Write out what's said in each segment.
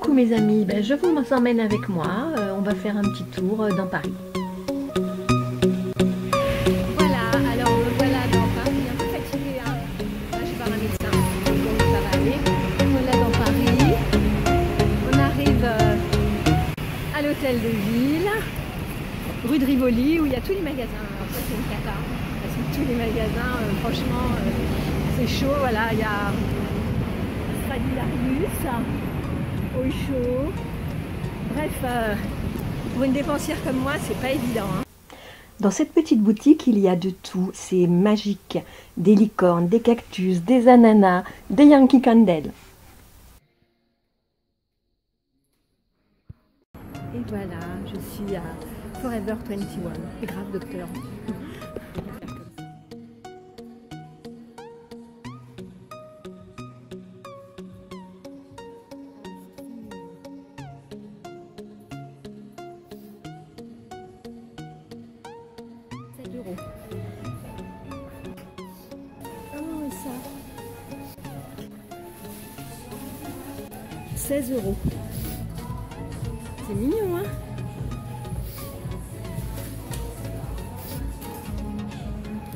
Coucou mes amis, ben, je vous emmène avec moi, euh, on va faire un petit tour euh, dans Paris. Voilà, alors me voilà dans Paris, un peu hein. Je pars un médecin, donc ça va aller. Voilà dans Paris, on arrive euh, à l'hôtel de ville, rue de Rivoli, où il y a tous les magasins. Alors ça c'est une cata, parce que tous les magasins, euh, franchement, euh, c'est chaud, voilà, il y a Stradivarius, au chaud. Bref, euh, pour une dépensière comme moi, c'est pas évident. hein. Dans cette petite boutique, il y a de tout, c'est magique. Des licornes, des cactus, des ananas, des Yankee Candle. Et voilà, je suis à Forever 21. C'est grave, docteur. 16 euros. C'est mignon, hein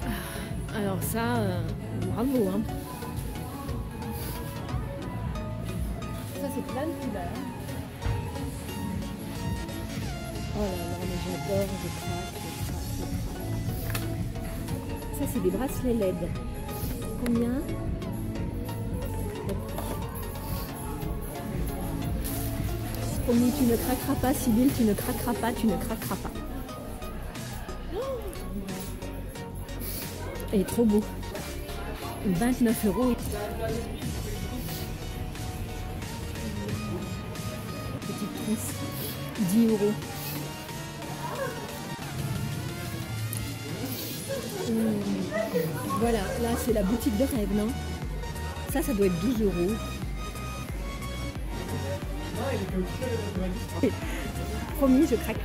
Ah, Alors ça, euh, bravo, hein Ça, c'est plein de couleurs. Oh là là, mais j'adore, je craque, je. Ça, c'est des bracelets LED. Combien? Promis, tu ne craqueras pas, Sybille, tu ne craqueras pas, tu ne craqueras pas. Il est trop beau. 29 euros. Petite trousse. 10 euros. Hum. Voilà, là c'est la boutique de rêve, non? Ça, ça doit être 12 euros. Promis, je craque.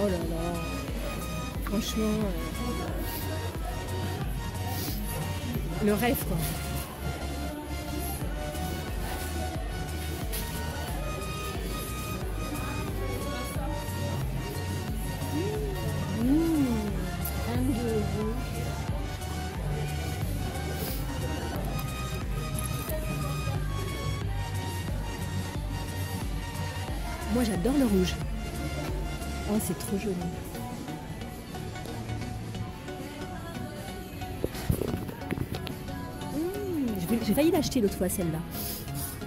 Oh là là. Franchement, euh, le rêve quoi. Moi j'adore le rouge. Oh c'est trop joli. Mmh, J'ai failli l'acheter l'autre fois celle-là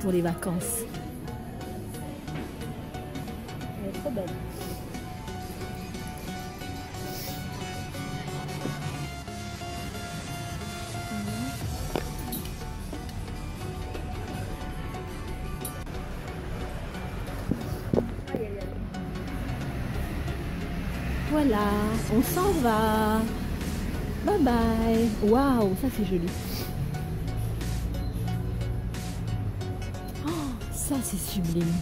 pour les vacances. Elle est belle. Voilà, on s'en va. Bye bye. Waouh, ça c'est joli. Oh, ça c'est sublime.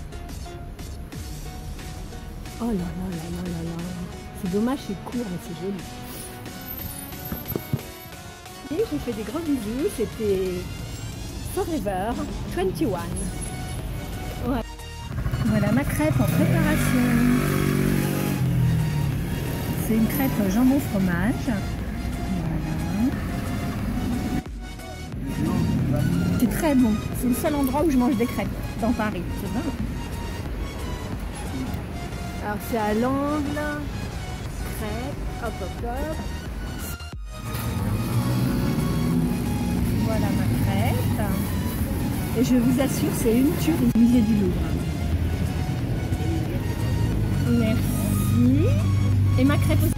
Oh là là là là là là. C'est dommage, c'est court, mais c'est joli. Et je vous fais des gros bisous. C'était Forever 21. Voilà. Voilà ma crêpe en préparation. C'est une crêpe jambon fromage. Voilà. C'est très bon. C'est le seul endroit où je mange des crêpes dans Paris. C'est vrai. Alors c'est à l'angle. Crêpe. Hop hop hop. Voilà ma crêpe. Et je vous assure, c'est une tuerie. Musée du Louvre. Merci. Et ma crêpe aussi.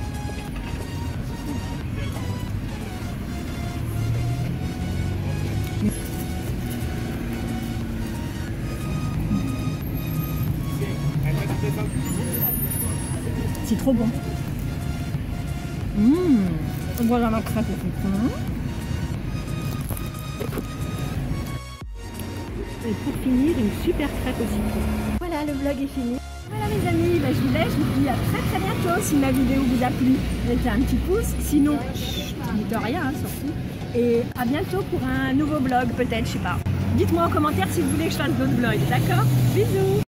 C'est trop bon. Mmh. Voilà ma crêpe. Et pour finir, une super crêpe au citron. Voilà, le vlog est fini. Voilà mes amis, bah, je vous laisse, je vous dis à très très bientôt si ma vidéo vous a plu. Mettez un petit pouce, sinon, chut, dites rien hein, surtout. Et à bientôt pour un nouveau vlog peut-être, je sais pas. Dites-moi en commentaire si vous voulez que je fasse d'autres vlogs, d'accord? Bisous